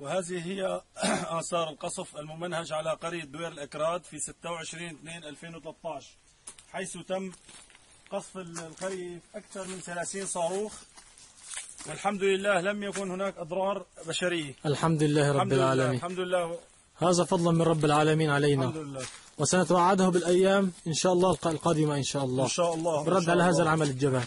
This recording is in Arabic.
وهذه هي آثار القصف الممنهج على قرية دوير الأكراد في 26 2 2013 حيث تم قصف القرية أكثر من 30 صاروخ. والحمد لله لم يكن هناك أضرار بشرية. الحمد لله رب الحمد لله العالمين. الحمد لله. هذا فضلا من رب العالمين علينا. الحمد لله. وسنتوعده بالأيام إن شاء الله القادمة إن شاء الله. إن شاء الله برد بالرد على هذا العمل الجبان